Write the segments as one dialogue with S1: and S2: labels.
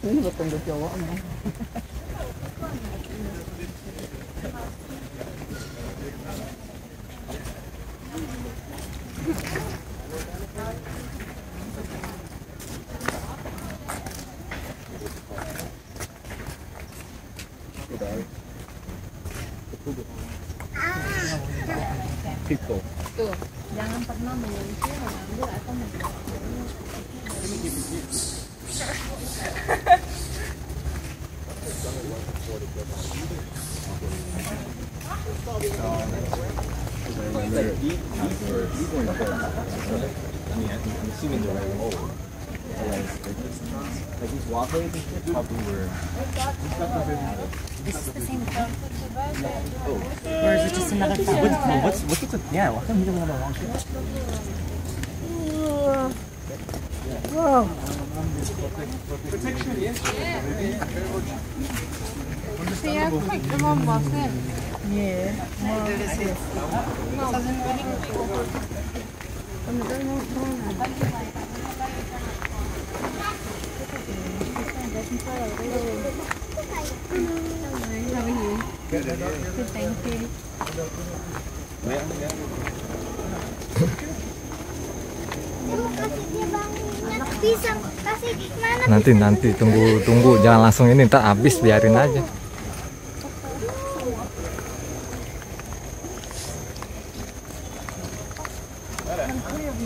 S1: Ini betul betul cowok mah.
S2: Gitu.
S3: Tuh, jangan pernah mengunci mengambil atau
S2: mengambil I'm assuming they're old away. Like these and shit probably were.
S3: This the same. Oh.
S1: Or is it just another?
S2: What's, what's, what's, what's, yeah, why come you don't have a long.
S3: Protection, yes.
S1: Yeah,
S3: quick, the
S4: mom was Yeah, Yeah.
S5: Nanti nanti tunggu tunggu jangan langsung ini ntar habis biarin aja.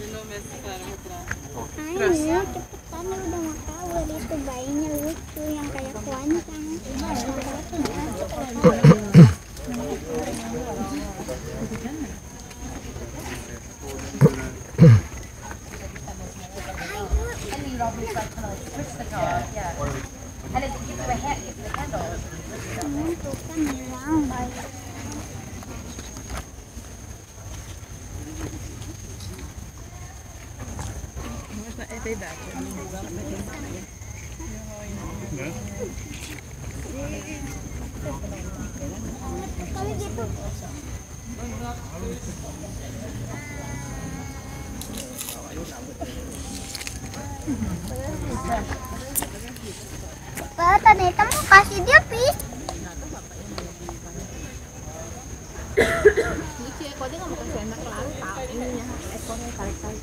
S4: Ayo, cepetan ya udah mau kawin itu bayinya lucu yang kayak kuancang. Hmm, tuh kan hilang. Kalau gitu. Pak, ternyata mau kasih dia pis.
S3: Lucu ya, dia nggak mau kasih enak lalu tahu ininya ekornya tarik-tarik.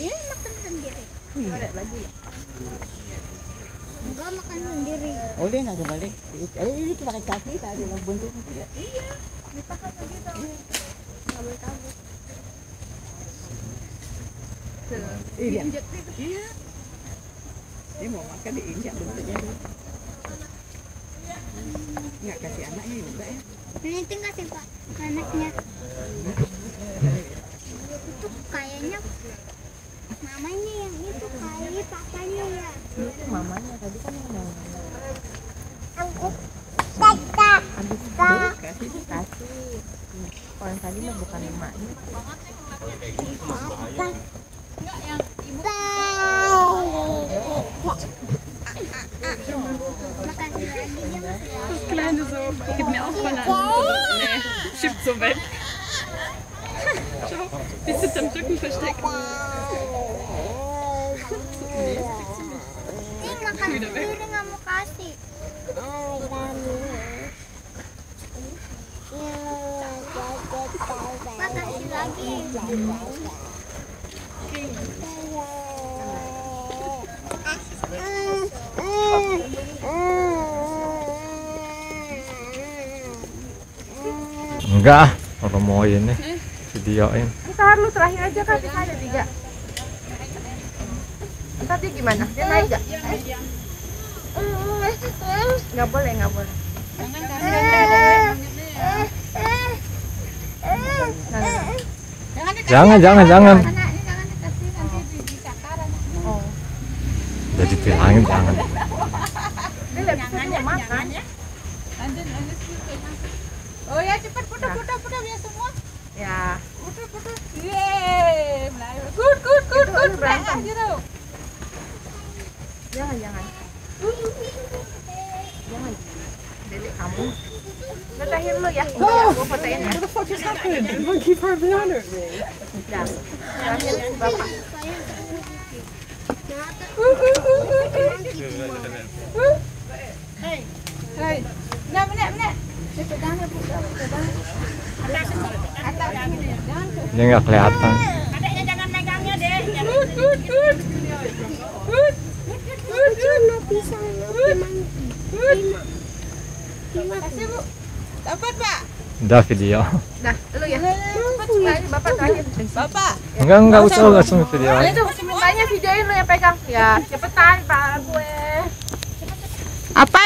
S4: Dia makan sendiri. Enggak makan sendiri.
S1: Dia nggak kebalik. Eh ini pakai kaki tadi yang buntung tidak. Iya. Iya. Dia mau makan diinjak bentuknya. Nggak kasih anaknya juga ya.
S4: Ini tinggal sih pak anaknya. Itu kayaknya mamanya yang itu kali papanya ya.
S3: Itu mamanya tadi kan yang mau habis itu kasih kasih. Kalau yang tadi mah bukan emaknya.
S6: Kleine so, gib mir auch. Nee, schiebt so weg. Schau, die sind am Rücken versteckt. Iya.
S4: Ini makan sendiri nggak mau kasih. Oh, kami. Makasih lagi.
S5: Enggak, ah, kalau mau ini videoin.
S3: Ntar lu terakhir aja kan kita ada tiga. Ntar dia gimana? Dia naik gak? Nggak boleh, nggak boleh.
S5: Jangan, jangan, jangan.
S3: Oh.
S5: Jadi bilangin jangan.
S3: Makan.
S6: Oh ya cepat putar putar putar biar semua.
S3: Ya.
S6: Putar putar. Yeay, Melayu. Good good good good.
S3: berantem. Jangan, jangan. Jangan. Dedek kamu. Terakhir lu ya. Oh. Gue fotoin ya.
S6: What the fuck just happened? The monkey farted on her.
S3: Udah. Terakhir bapak.
S6: Hey. Benar benar benar.
S5: Dia nggak kelihatan.
S6: Good good good. Good.
S4: Cuma pisang memang
S6: Kasih bu. Dapat pak.
S5: Udah video.
S3: Dah, lu ya. Bapak terakhir.
S6: Bapak.
S5: Enggak, enggak usah, enggak usah video.
S3: Nah, itu mintanya videoin lu yang pegang. Ya, cepetan pak gue.
S6: Apa